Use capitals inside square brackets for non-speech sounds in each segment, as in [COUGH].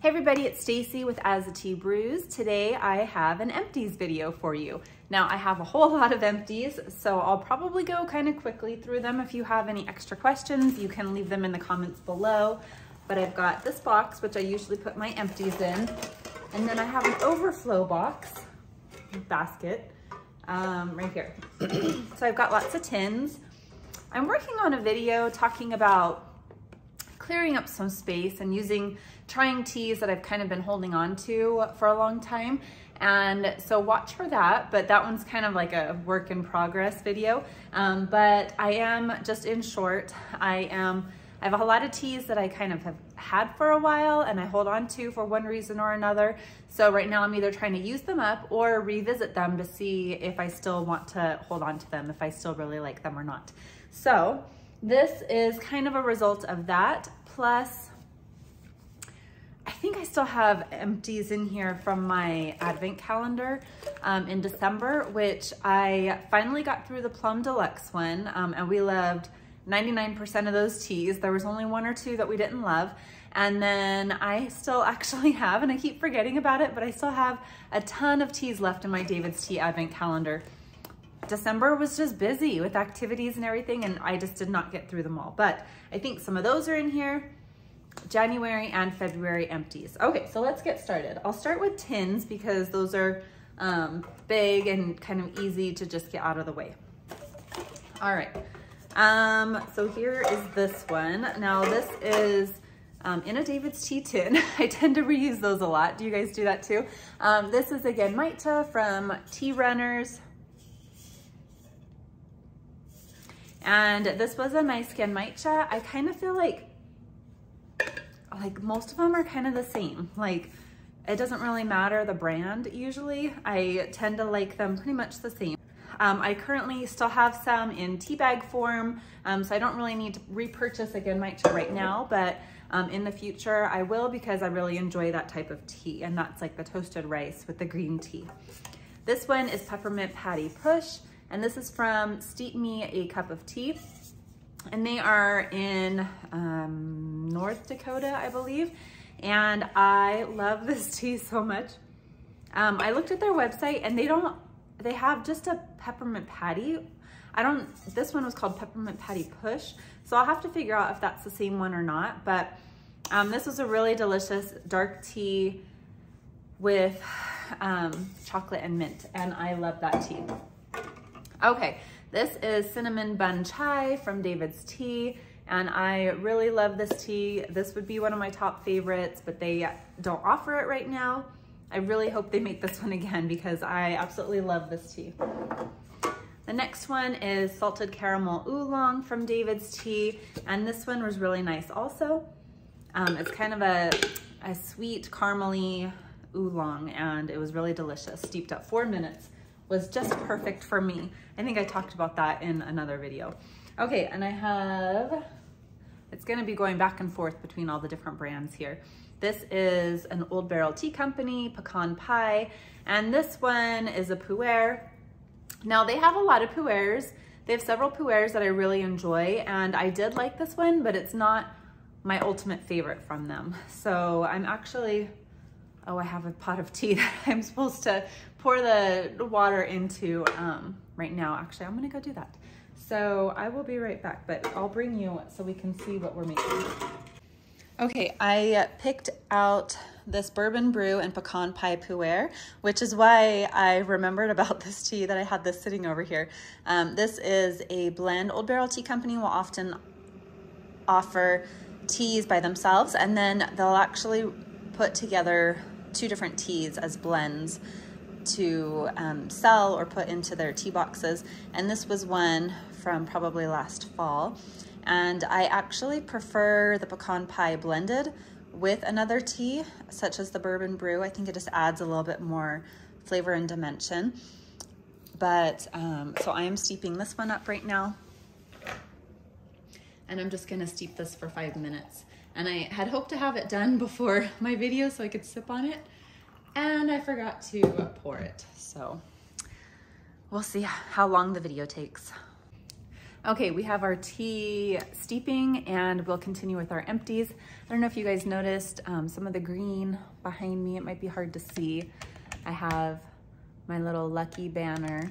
Hey everybody, it's Stacy with As Tea Brews. Today I have an empties video for you. Now I have a whole [LAUGHS] lot of empties, so I'll probably go kind of quickly through them. If you have any extra questions, you can leave them in the comments below. But I've got this box, which I usually put my empties in. And then I have an overflow box, basket, um, right here. [CLEARS THROAT] so I've got lots of tins. I'm working on a video talking about clearing up some space and using trying teas that I've kind of been holding on to for a long time. And so watch for that, but that one's kind of like a work in progress video. Um, but I am, just in short, I am, I have a lot of teas that I kind of have had for a while and I hold on to for one reason or another. So right now I'm either trying to use them up or revisit them to see if I still want to hold on to them, if I still really like them or not. So this is kind of a result of that plus I think I still have empties in here from my advent calendar um, in December, which I finally got through the Plum Deluxe one um, and we loved 99% of those teas. There was only one or two that we didn't love. And then I still [LAUGHS] actually have, and I keep forgetting about it, but I still have a ton of teas left in my David's Tea Advent calendar. December was just busy with activities and everything, and I just did not get through them all. But I think some of those are in here. January and February empties. Okay, so let's get started. I'll start with tins because those are um, big and kind of easy to just get out of the way. All right, um, so here is this one. Now this is um, in a David's Tea tin. [LAUGHS] I tend to reuse those a lot. Do you guys do that too? Um, this is again Maita from Tea Runners. And this was a nice Genmaicha. I kind of feel like like most of them are kind of the same. Like it doesn't really matter the brand usually. I tend to like them pretty much the same. Um, I currently still have some in tea bag form, um, so I don't really need to repurchase a Genmaicha right now, but um, in the future I will because I really enjoy that type of tea, and that's like the toasted rice with the green tea. This one is Peppermint Patty Push, and this is from Steep Me a Cup of Tea and they are in um, North Dakota, I believe. And I love [LAUGHS] this tea so much. Um, I looked at their website and they don't, they have just a peppermint patty. I don't, this one was called Peppermint Patty Push. So I'll have to figure out if that's the same one or not. But um, this was a really delicious dark tea with um, chocolate and mint. And I love that tea. Okay, this is Cinnamon Bun Chai from David's Tea. And I really love this tea. This would be one of my top favorites, but they don't offer it right now. I really hope they make this one again because I absolutely love this tea. The next one is Salted Caramel Oolong from David's Tea. And this one was really nice also. Um, it's kind of a, a sweet caramely oolong and it was really delicious. Steeped up four minutes was just perfect for me. I think I talked about that in another video. Okay, and I have, it's gonna be going back and forth between all the different brands here. This is an Old Barrel Tea Company, pecan pie, and this one is a pu'er. Now they have a lot of pu'ers. They have several pu'ers that I really enjoy, and I did like this one, but it's not my ultimate favorite from them. So I'm actually oh, I have a pot of tea [LAUGHS] that I'm supposed to pour the water into um, right now. Actually, I'm gonna go do that. So I will be right back, but I'll bring you so we can see what we're making. Okay, I picked out this bourbon brew and pecan pie pu'er, which is why I remembered about [LAUGHS] this tea that I had this sitting over here. Um, this is a blend. Old Barrel Tea Company will often offer teas by themselves, and then they'll actually put together two different teas as blends to um, sell or put into their tea boxes. And this was one from probably last fall. And I actually prefer the pecan pie blended with another tea, such as the bourbon brew. I think it just adds a little bit more flavor and dimension. But, um, so I am steeping this one up right now. And I'm just gonna steep this for five minutes. And I had hoped to have it done before [LAUGHS] my video so I could sip on it. And I forgot to pour it. So we'll see how long the video takes. Okay, we have our tea steeping and we'll continue with our empties. I don't know if you guys noticed um, some of the green behind me. It might be hard to see. I have my little lucky banner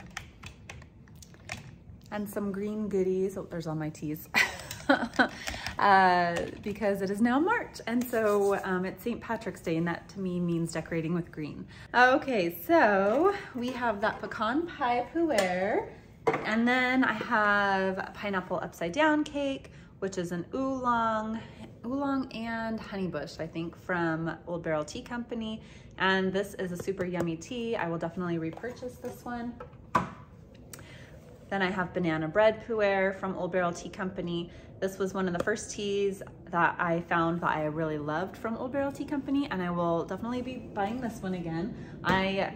and some green goodies. Oh, there's all my teas. [LAUGHS] [LAUGHS] uh, because it is now March. And so um, it's St. Patrick's Day and that to me means decorating with green. Okay, so we have that pecan pie puer and then I have pineapple upside down cake, which is an oolong, oolong and honeybush, I think, from Old Barrel Tea Company. And this is a super yummy tea. I will definitely repurchase this one. Then I have banana bread puer from Old Barrel Tea Company. This was one of the first teas that I found that I really loved from Old Barrel Tea Company, and I will definitely be buying this one again. I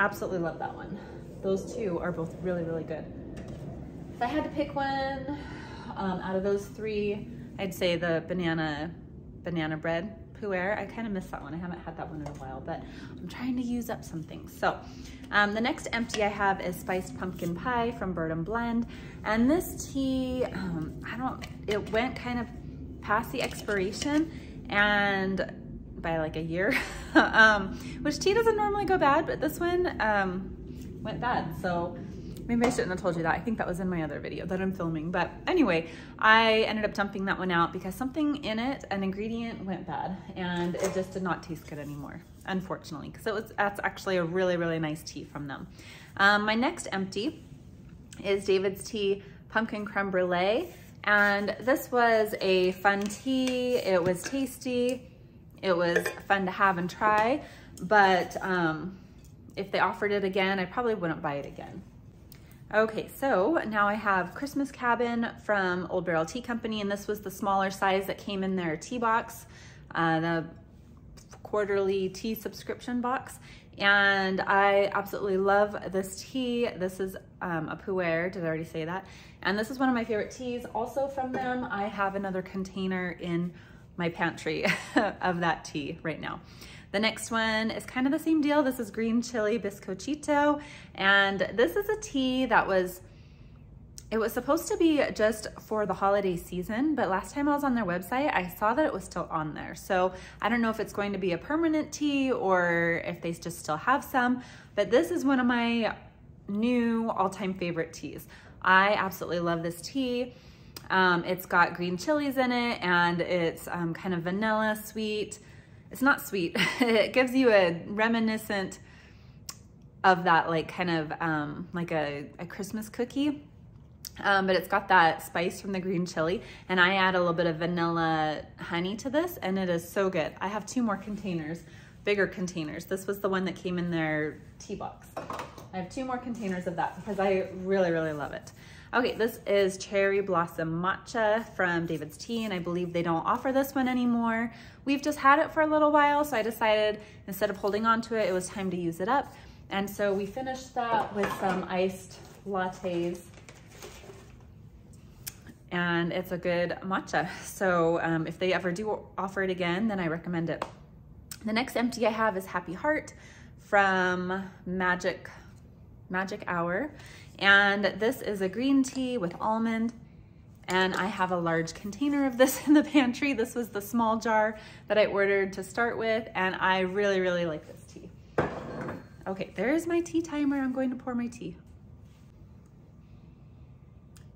absolutely love that one. Those two are both really, really good. If I had to pick one um, out of those three, I'd say the banana, banana bread I kind of miss that one. I haven't had that one in a while, but I'm trying to use up some things. So um, the next empty I have is spiced pumpkin pie from Bird and Blend. And this tea, um, I don't, it went kind of past the expiration and by like a year, [LAUGHS] um, which tea doesn't normally go bad, but this one um, went bad. So maybe I shouldn't have told you that. I think that was in my other video that I'm filming. But anyway, I ended up dumping that one out because something in it, an ingredient went bad and it just did not taste good anymore, unfortunately, because it was that's actually a really, really nice tea from them. Um, my next empty is David's Tea Pumpkin Creme Brulee. And this was a fun tea. It was tasty. It was fun to have and try. But um, if they offered it again, I probably wouldn't buy it again. Okay, so now I have Christmas Cabin from Old Barrel Tea Company, and this was the smaller size that came in their tea box, uh, the quarterly tea subscription box. And I absolutely love this tea. This is um, a puer, did I already say that? And this is one of my favorite teas. Also from them, I have another container in my pantry [LAUGHS] of that tea right now. The next one is kind of the same deal. This is green chili bizcochito. And this is a tea that was, it was supposed to be just for the holiday season, but last time I was on their website, I saw that it was still on there. So I don't know if it's going to be a permanent tea or if they just still have some, but this is one of my new all-time favorite teas. I absolutely love this tea. Um, it's got green chilies in it and it's um, kind of vanilla sweet it's not sweet. [LAUGHS] it gives you a reminiscent of that like kind of um, like a, a Christmas cookie. Um, but it's got that spice from the green chili and I add a little bit of vanilla honey to this and it is so good. I have two more containers, bigger containers. This was the one that came in their tea box. I have two more containers of that because I really, really love it. Okay, this is Cherry Blossom Matcha from David's Tea, and I believe they don't offer this one anymore. We've just had it for a little while, so I decided instead of holding on to it, it was time to use it up. And so we finished that with some iced lattes and it's a good matcha. So um, if they ever do offer it again, then I recommend it. The next empty I have is Happy Heart from Magic, Magic Hour. And this is a green tea with almond. And I have a large container of this [LAUGHS] in the pantry. This was the small jar that I ordered to start with. And I really, really like this tea. Okay, there's my tea timer. I'm going to pour my tea.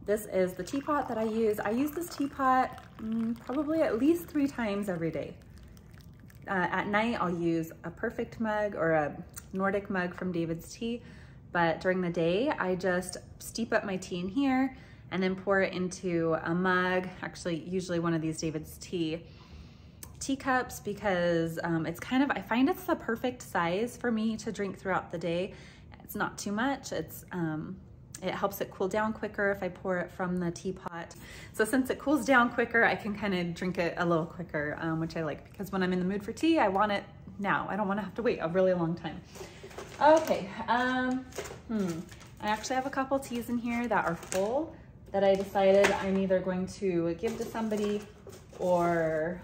This is the teapot that I use. I use this teapot mm, probably at least three times every day. Uh, at night, I'll use a perfect mug or a Nordic mug from David's Tea. But during the day, I just steep up my tea in here and then pour it into a mug, actually usually one of these David's tea teacups because um, it's kind of, I find it's the perfect size for me to drink throughout the day. It's not too much. It's um, It helps it cool down quicker if I pour it from the teapot. So since it cools down quicker, I can kind of drink it a little quicker, um, which I like because when I'm in the mood for tea, I want it now. I don't want to have to wait a really long time. Okay, um, hmm. I actually have a couple teas in here that are full that I decided I'm either going to give to somebody or,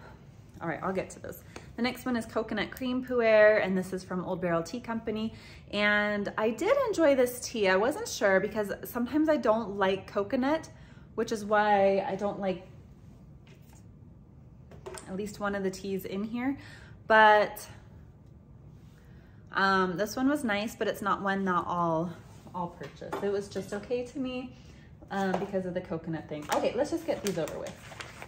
all right, I'll get to those. The next one is Coconut Cream Puer, and this is from Old Barrel Tea Company. And I did enjoy this tea. I wasn't sure because sometimes I don't like coconut which is why I don't like at least one of the teas in here. But um, this one was nice, but it's not one that I'll, I'll purchase. It was just okay to me um, because of the coconut thing. Okay, let's just get these over with.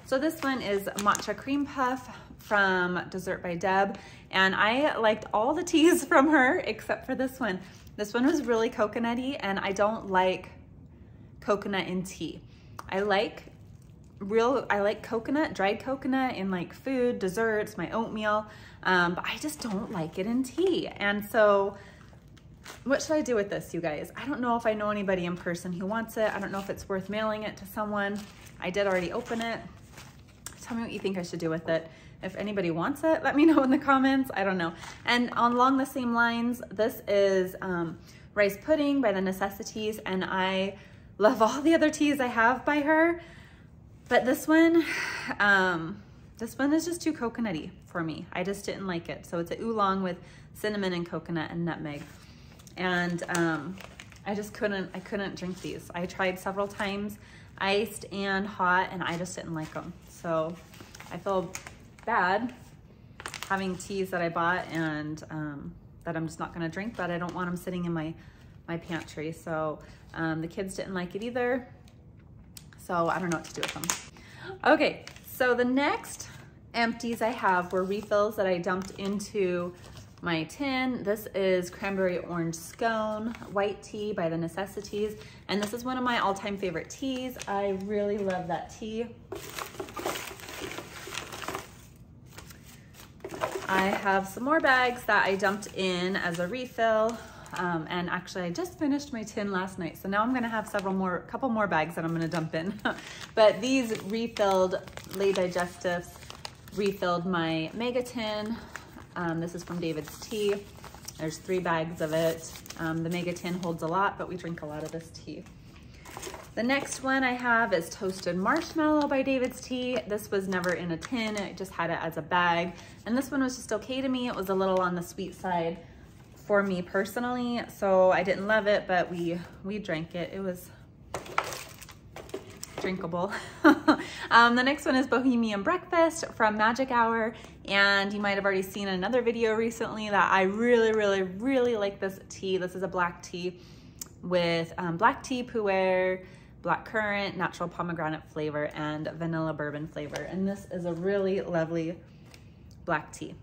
So this one is Matcha Cream Puff from Dessert by Deb. And I liked all the [LAUGHS] teas from her except for this one. This one was really coconutty and I don't like coconut in tea. I like real, I like coconut, dried coconut in like food, desserts, my oatmeal, um, but I just don't like it in tea. And so what should I do with this, you guys? I don't know if I know anybody in person who wants it. I don't know if it's worth mailing it to someone. I did already open it. Tell me what you think I should do with it. If anybody wants it, let me know in the comments. I don't know. And along the same lines, this is um, rice pudding by the Necessities, and I love all the other teas I have by her. But this one, um, this one is just too coconutty for me. I just didn't like it. So it's an oolong with cinnamon and coconut and nutmeg. And um, I just couldn't, I couldn't drink these. I tried several times, iced and hot, and I just didn't like them. So I feel bad having teas that I bought and um, that I'm just not gonna drink, but I don't want them sitting in my, my pantry. So um, the kids didn't like it either. So I don't know what to do with them. Okay, so the next empties I have were refills that I dumped into my tin. This is cranberry orange scone, white tea by the Necessities. And this is one of my all-time favorite teas. I really love that tea. I have some more bags that I dumped in as a refill. Um, and actually I just finished my tin last night. So now I'm gonna have several more, couple more bags that I'm gonna dump in. [LAUGHS] but these refilled Les Digestives refilled my mega tin. Um, this is from David's Tea. There's three bags of it. Um, the mega tin holds a lot, but we drink a lot of this tea. The next one I have is Toasted Marshmallow by David's Tea. This was never in a tin, I just had it as a bag. And this one was just okay to me. It was a little on the sweet side for me personally, so I didn't love it, but we, we drank it. It was drinkable. [LAUGHS] um, the next one is Bohemian Breakfast from Magic Hour. And you might have already seen another video recently that I really, really, really like this tea. This is a black tea with um, black tea pu'er, black currant, natural pomegranate flavor, and vanilla bourbon flavor. And this is a really lovely black tea.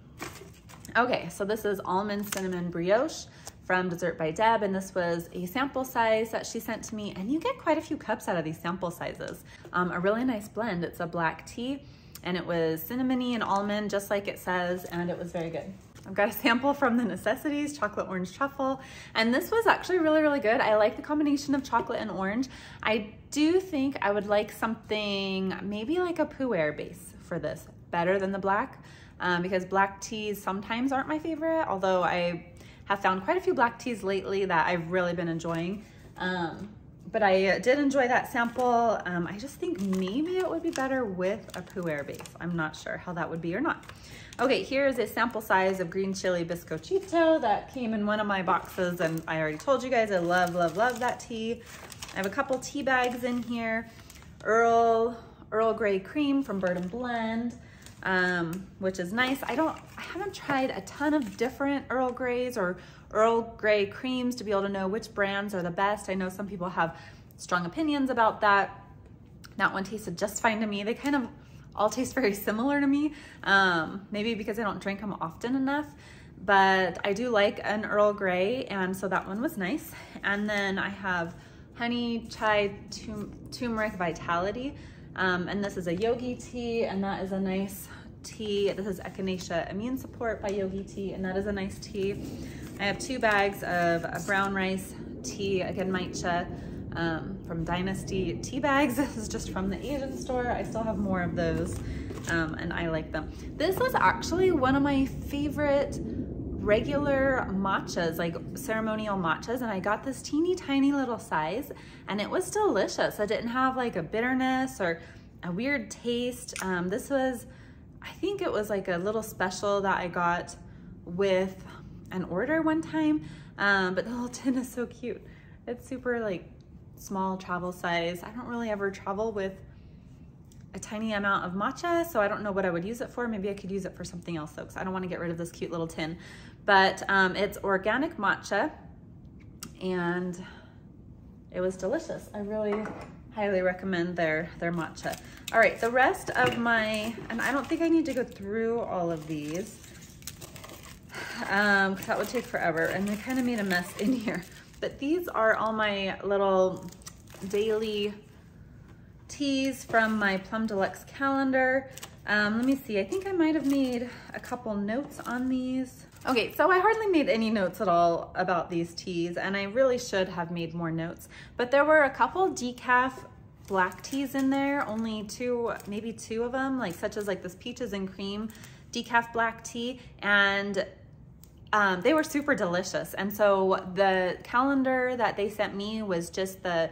Okay, so this is almond cinnamon brioche from Dessert by Deb, and this was a sample size that she sent to me, and you get quite a few cups out of these sample sizes. Um, a really nice blend. It's a black tea, and it was cinnamony and almond, just like it says, and it was very good. I've got a sample from the Necessities, chocolate orange truffle, and this was actually really, really good. I like the combination of chocolate and orange. I do think I would like something, maybe like a pu'er base for this, better than the black, um, because black teas sometimes aren't my favorite, although I have found quite a few black teas lately that I've really been enjoying. Um, but I did enjoy that sample. Um, I just think maybe it would be better with a pu'er base. I'm not sure how that would be or not. Okay, here's a sample size of green chili bizcochito that came in one of my boxes and I already told you guys I love, love, love that tea. I have a couple tea bags in here. Earl, Earl Grey cream from Bird and Blend, um, which is nice. I don't, I haven't tried a ton of different Earl Greys or Earl Grey creams to be able to know which brands are the best. I know some people have strong opinions about that. That one tasted just fine to me. They kind of all taste very similar to me. Um, maybe because I don't drink them often enough, but I do like an Earl Grey, and so that one was nice. And then I have Honey Chai Turmeric Vitality, um, and this is a Yogi tea, and that is a nice tea. This is Echinacea Immune Support by Yogi Tea, and that is a nice tea. I have two bags of brown rice tea, again, matcha, um, from Dynasty tea bags. [LAUGHS] This is just from the Asian store. I still have more of those um, and I like them. This was actually one of my favorite regular matchas, like ceremonial matchas, and I got this teeny tiny little size and it was delicious. I didn't have like a bitterness or a weird taste. Um, this was, I think it was like a little special that I got with an order one time, um, but the little [LAUGHS] tin is so cute. It's super like small travel size. I don't really ever travel with a tiny amount of matcha, so I don't know what I would use it for. Maybe I could use it for something else though, because I don't want to get rid of this cute little tin. But um, it's organic matcha, and it was delicious. I really highly recommend their, their matcha. All right, the rest of my, and I don't think I need to go through all of these, um, that would take forever, and they kind of made a mess in [LAUGHS] here. But these are all my little daily teas from my Plum Deluxe calendar. Um, let me see, I think I might have made a couple notes on these. Okay, so I hardly made any notes at all about these teas and I really should have made more notes, but there were a couple decaf black teas in there, only two, maybe two of them, like such as like this peaches and cream decaf black tea and um, they were super delicious. And so the calendar that they sent me was just the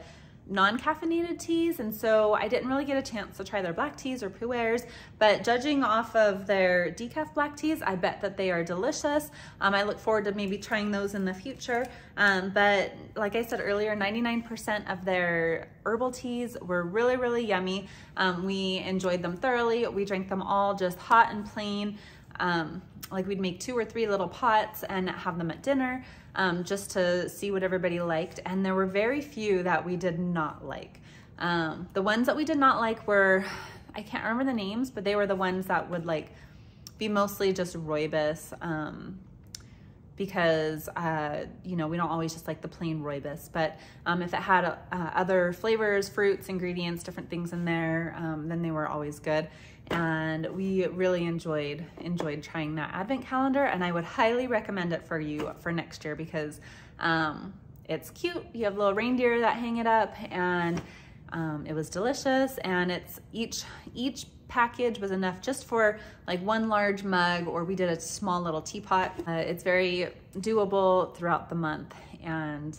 non-caffeinated teas and so I didn't really get a chance to try their black teas or pu'ers but judging off of their decaf black teas I bet that they are delicious. Um, I look forward to maybe trying those in the future. Um, but like I said earlier 99% of their herbal teas were really really yummy. Um, we enjoyed them thoroughly. We drank them all just hot and plain. Um, like we'd make two or three little pots and have them at dinner um, just to see what everybody liked. And there were very few that we did not like. Um, the ones that we did not like were, I can't remember the names, but they were the ones that would like be mostly just rooibos um, because, uh, you know, we don't always just like the plain rooibos, but um, if it had uh, other flavors, fruits, ingredients, different things in there, um, then they were always good and we really enjoyed enjoyed trying that advent calendar and I would highly recommend it for you for next year because um, it's cute. You have little reindeer that hang it up and um, it was delicious and it's each each package was enough just for like one large mug or we did a small little teapot. Uh, it's very doable throughout the month and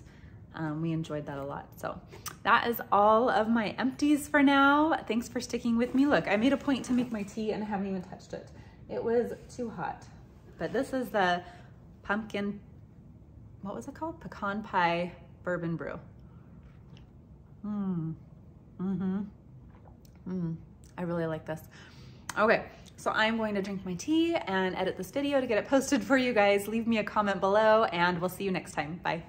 um, we enjoyed that a lot. So that is all of my empties for now. Thanks for sticking with me. Look, I made a point to make my tea and I haven't even touched it. It was too hot. But this is the pumpkin, what was it called? Pecan pie bourbon brew. Mmm. Mm-hmm. Mmm. I really like this. Okay, so I'm going to drink my tea and edit this video to get it posted for you guys. Leave me a comment below and we'll see you next time. Bye.